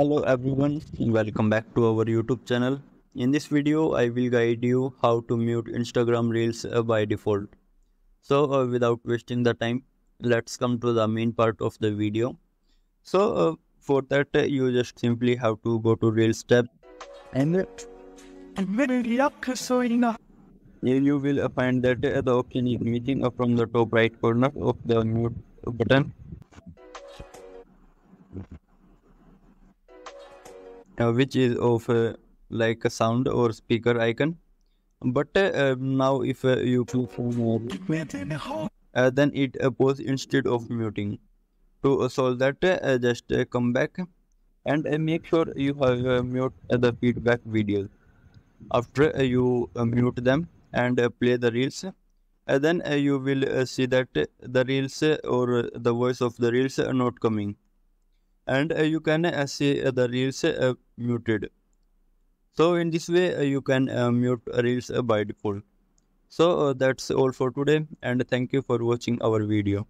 Hello everyone, welcome back to our YouTube channel. In this video, I will guide you how to mute Instagram Reels uh, by default. So uh, without wasting the time, let's come to the main part of the video. So uh, for that, uh, you just simply have to go to Reels tab and uh, you will find that uh, the option is missing from the top right corner of the mute button. Uh, which is of uh, like a sound or speaker icon. But uh, um, now if uh, you click on uh, then it uh, pause instead of muting. To uh, solve that uh, uh, just uh, come back and make sure you have mute the feedback videos. After you mute them and play the reels then you will see that the reels or the voice of the reels are not coming. And you can see the reels muted. So in this way uh, you can uh, mute reels uh, by default. So that's all for today and thank you for watching our video